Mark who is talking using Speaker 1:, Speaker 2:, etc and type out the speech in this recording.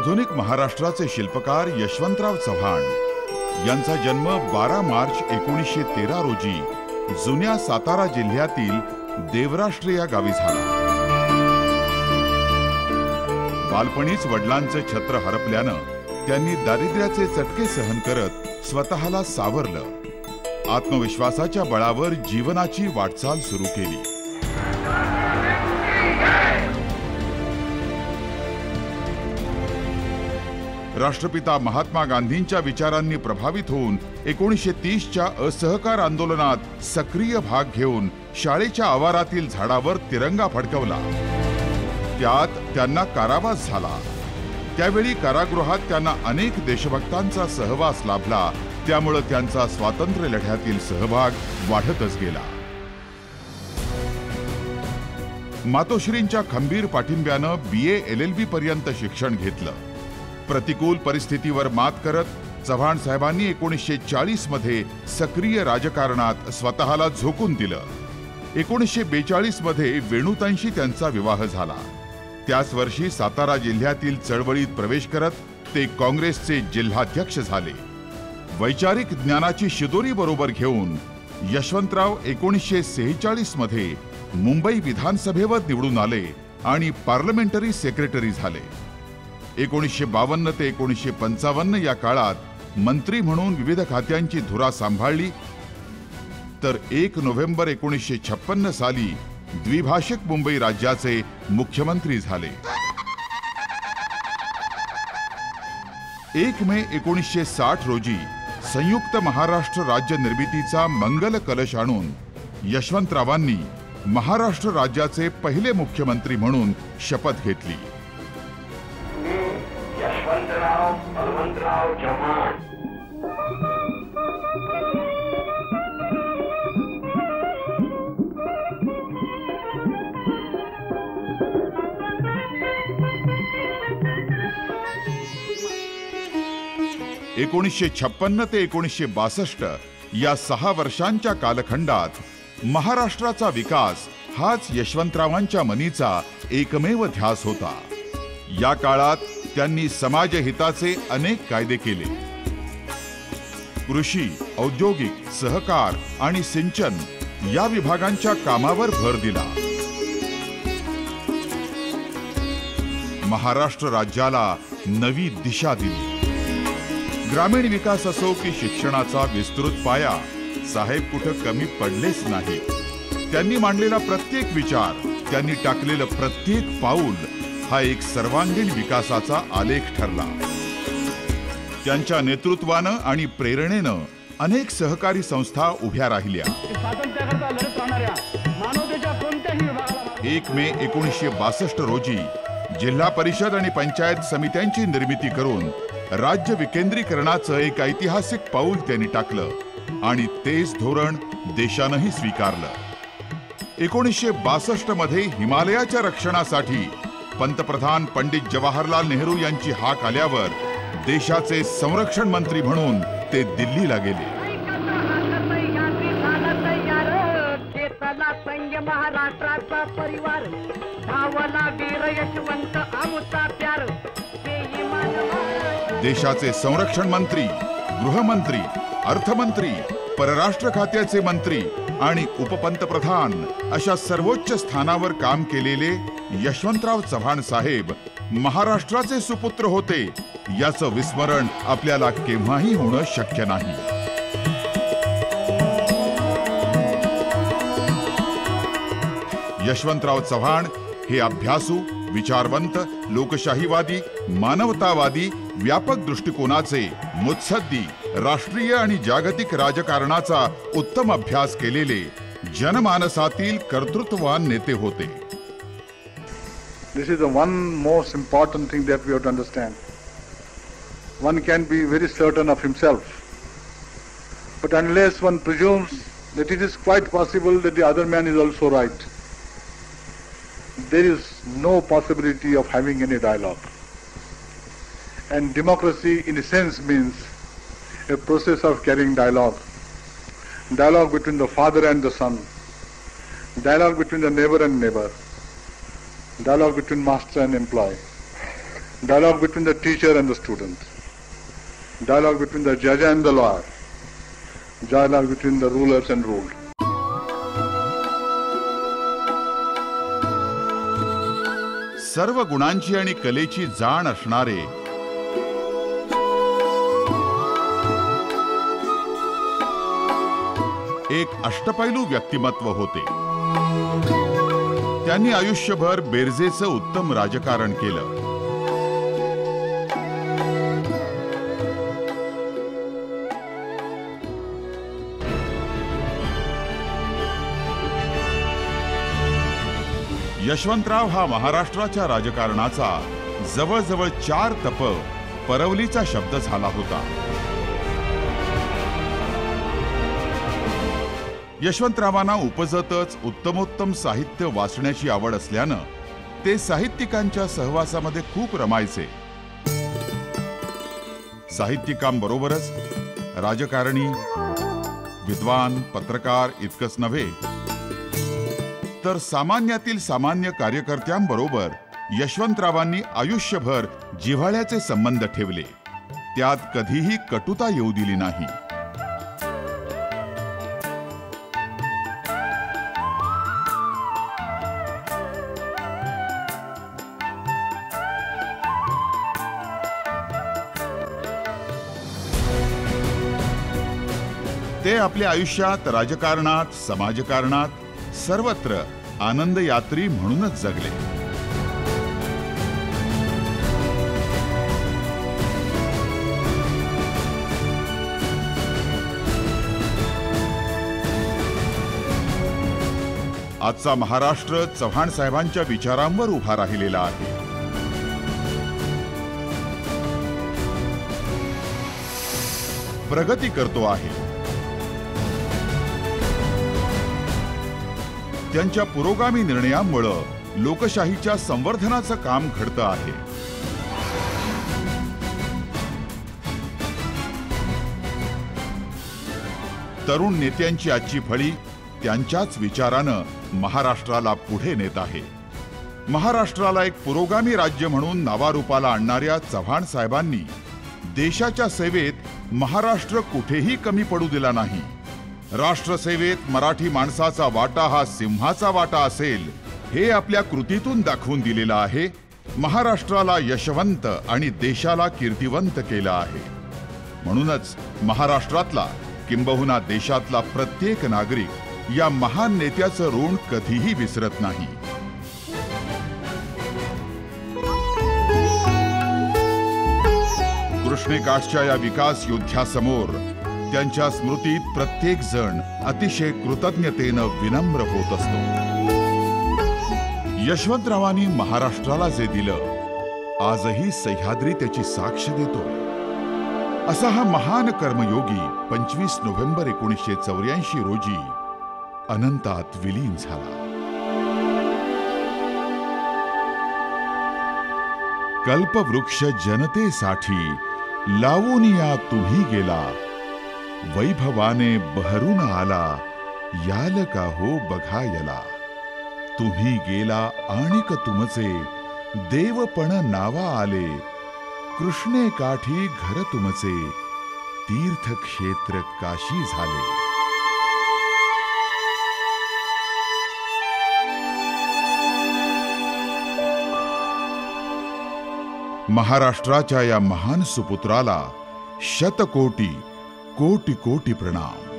Speaker 1: आधुनिक महाराष्ट्राचे शिल्पकार यशवंतराव चव्हाण यांचा जन्म बारा मार्च एकोणीसशे तेरा रोजी जुन्या सातारा जिल्ह्यातील देवराष्ट्र या गावी झाला. बालपणीच वडिलांचं छत्र हरपल्यानं त्यांनी दारिद्र्याचे चटके सहन करत स्वतःला सावरलं. आत्मविश्वासाच्या बळावर जीवनाची वाटचाल सुरू केली. राष्ट्रपिता महात्मा गांधींच्या विचारांनी प्रभावित होऊन एकोणीसशे तीसच्या असहकार आंदोलनात सक्रिय भाग घेऊन शाळेच्या आवारातील झाडावर तिरंगा फडकवला. त्यात त्यांना कारावास झाला. त्यावेळी कारागृहात त्यांना अनेक देशभक्तांचा सहवास लाभला. त्यामुळे त्यांचा स्वातंत्र्य लढ्यातील सहभाग वाढतच गेला. मातोश्रींच्या खंबीर पाठिंब्यानं बी ए एल एल बी पर्यंत शिक्षण घेतलं. प्रतिकूल परिस्थितीवर मात करत चव्हाण साहेबांनी एकोणीसशे चाळीसमध्ये सक्रिय राजकारणात स्वतःला झोकून दिलं. एकोणीसशे बेचाळीसमध्ये वेणुतांशी त्यांचा विवाह झाला. त्याच वर्षी सातारा जिल्ह्यातील चळवळीत प्रवेश करत ते काँग्रेसचे जिल्हाध्यक्ष झाले. वैचारिक ज्ञानाची शिदोरी बरोबर घेऊन यशवंतराव एकोणीसशे सेहेचाळीसमध्ये मुंबई विधानसभेवर निवडून आले आणि पार्लमेंटरी सेक्रेटरी झाले. एकोणीसशे बावन्न ते एकोणीसशे पंचावन्न या काळात मंत्री म्हणून विविध खात्यांची धुरा सांभाळली. तर एक नोव्हेंबर एकोणीसशे छप्पन्न साली द्विभाषिक मुंबई राज्याचे मुख्यमंत्री झाले. एक मे एकोणीसशे साठ रोजी संयुक्त महाराष्ट्र राज्य निर्मितीचा मंगल कलश आणून यशवंतरावांनी महाराष्ट्र राज्याचे पहिले मुख्यमंत्री म्हणून शपथ घेतली.
Speaker 2: यशवंतराव हनुमंतराव चव्हाण
Speaker 1: एकोणीसशे छप्पन्न ते एकोणीसशे बासष्ट या सहा वर्षांच्या कालखंडात महाराष्ट्राचा विकास हाच यशवंतरावांच्या मनीचा एकमेव ध्यास होता. या काळात त्यांनी समाजहिताचे अनेक कायदे केले. कृषी औद्योगिक सहकार आणि सिंचन या विभागांच्या कामावर भर दिला. महाराष्ट्र राज्याला नवी दिशा दिली. ग्रामीण विकास असो की शिक्षणाचा विस्तृत पाया साहेब कुठं कमी पडलेच नाही. त्यांनी मांडलेला प्रत्येक विचार त्यांनी टाकलेलं प्रत्येक पाऊल हा एक सर्वांगीण विकासाचा आलेख ठरला. त्यांच्या नेतृत्वानं आणि प्रेरणेनं अनेक सहकारी संस्था उभ्या राहिल्या. एक मे एकोणीसशे बासष्ट रोजी जिल्हा परिषद आणि पंचायत समित्यांची निर्मिती करून राज्य विकेंद्रीकरणाचं एक ऐतिहासिक पाऊल त्यांनी टाकलं आणि तेच धोरण देशानंही स्वीकारलं. एकोणीसशे बासष्टमध्ये हिमालयाच्या रक्षणासाठी पंतप्रधान पंडित जवाहरलाल नेहरू यांची हाक आल्यावर देशाचे संरक्षण मंत्री म्हणून ते दिल्लीला गेले.
Speaker 3: महाराष्ट्राचा परिवार धावला वीर यशवंत आमचा प्यार
Speaker 1: देशाचे संरक्षण मंत्री गृहमंत्री अर्थमंत्री परराष्ट्र खात्याचे मंत्री आणि उपपंतप्रधान अशा सर्वोच्च स्थानावर काम केलेले यशवंतराव चव्हाण साहेब महाराष्ट्राचे सुपुत्र होते. याचं विस्मरण आपल्याला केव्हाही होणं शक्य नाही. यशवंतराव चव्हाण हे अभ्यासू विचारवंत लोकशाहीवादी मानवतावादी व्यापक दृष्टिकोनाचे मुत्सद्दी राष्ट्रीय आणि जागतिक राजकारणाचा उत्तम अभ्यास केलेले जनमानसातील कर्तृत्ववान नेते होते.
Speaker 4: This is the one most important thing that we have to understand. One can be very certain of himself. But unless one presumes that it is quite possible that the other man is also right, there is no possibility of having any dialogue. And democracy, in a sense, means a process of carrying dialogue. Dialogue between the father and the son. Dialogue between the neighbor and neighbor. Dialogue between master and employee. dialogue between the teacher and the student, dialogue between the judge and the lawyer, dialogue between the rulers and ruled.
Speaker 1: सर्व गुणांची आणि कलेची जाण असणारे एक अष्टपैलू व्यक्तिमत्व होते त्यांनी आयुष्यभर बेरजेचं उत्तम राजकारण केलं. यशवंतराव हा महाराष्ट्राच्या राजकारणाचा जवळजवळ चार तप परवलीचा शब्द झाला होता. यशवंतरावांना उपजतच उत्तमोत्तम साहित्य वाचण्याची आवड असल्यानं ते साहित्यिकांच्या सहवासामध्ये खूप रमायचे. साहित्यिकांबरोबरच राजकारणी विद्वान पत्रकार इतकंच नव्हे तर सामान्यातील सामान्य कार्यकर्त्यांबरोबर यशवंतरावांनी आयुष्यभर जिव्हाळ्याचे संबंध ठेवले. त्यात कधीही कटुता येऊ दिली नाही. ते आपल्या आयुष्यात राजकारणात समाजकारणात सर्वत्र आनंद यात्री म्हणूनच जगले. आजचा महाराष्ट्र चव्हाण साहेबांच्या विचारांवर उभा राहिलेला आहे. प्रगती करतो आहे. त्यांच्या पुरोगामी निर्णयामुळं लोकशाहीच्या संवर्धनाचं काम घडतं आहे. तरुण नेत्यांची आजची फळी त्यांच्याच विचारानं महाराष्ट्राला पुढे नेत आहे. महाराष्ट्राला एक पुरोगामी राज्य म्हणून नावारूपाला आणणाऱ्या चव्हाण साहेबांनी देशाच्या सेवेत महाराष्ट्र कुठेही कमी पडू दिला नाही. राष्ट्रसेवेत मराठी माणसाचा वाटा हा सिंहाचा वाटा असेल हे आपल्या कृतीतून दाखवून दिलेलं आहे. महाराष्ट्राला यशवंत आणि देशाला कीर्तिवंत केलं आहे. म्हणूनच महाराष्ट्रातला किंबहुना देशातला प्रत्येक नागरिक या महान नेत्याचं ऋण कधीही विसरत नाही. कृष्णेकाठच्या या विकास योद्ध्यासमोर त्यांच्या स्मृतीत प्रत्येक जण अतिशय कृतज्ञतेनं विनम्र होत असतो. यशवंतरावांनी महाराष्ट्राला जे दिलं आजही सह्याद्री त्याची साक्ष देतो. असा हा महान कर्मयोगी पंचवीस नोव्हेंबर एकोणीसशे चौऱ्याऐंशी रोजी अनंतात विलीन झाला. कल्पवृक्ष जनतेसाठी लावून या तुम्ही गेला वैभवाने बहरून आला याल का हो बघायला तुम्ही गेला आणिक तुमचे देवपण नावा आले. कृष्णे काठी घर तुमचे तीर्थक्षेत्र काशी झाले. महाराष्ट्राच्या या महान सुपुत्राला शतकोटी कोटी कोटी प्रणाम.